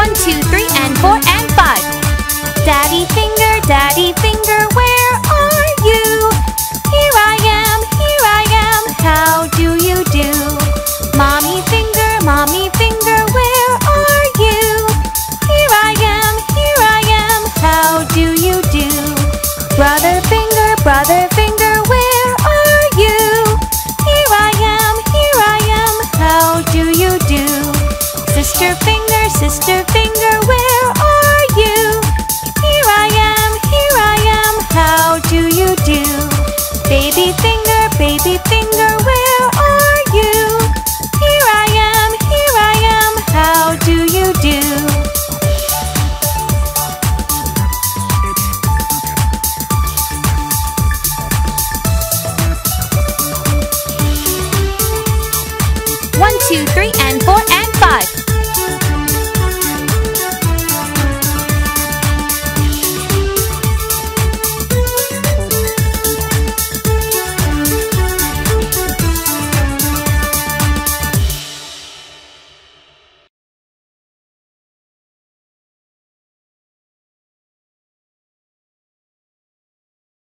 One, two, three, and four, and five. Daddy finger, daddy finger, where are you? Here I am, here I am, how do you do? Mommy finger, mommy finger, where are you? Here I am, here I am, how do you do? Brother finger, brother finger, where are you? Here I am, here I am, how do you do? Sister finger, sister two, three, and four, and five.